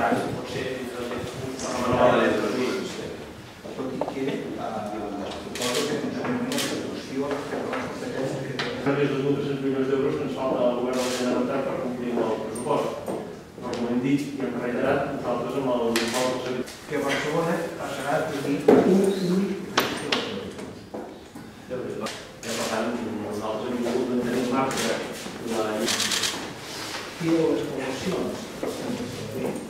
contrari, potser entre els punts de la nova de l'Educació. Tot i que les propostes que conjuntament una traducció que no ens competeix que... Més de 200 milions d'euros que ens falta al govern de la Generalitat per complir el pressupost. Però com hem dit i hem reiterat, nosaltres amb el pressupost que Barcelona passarà a tenir un únic per tant, nosaltres hem volgut mantenir en marxa la llei. I les promocions que s'han de fer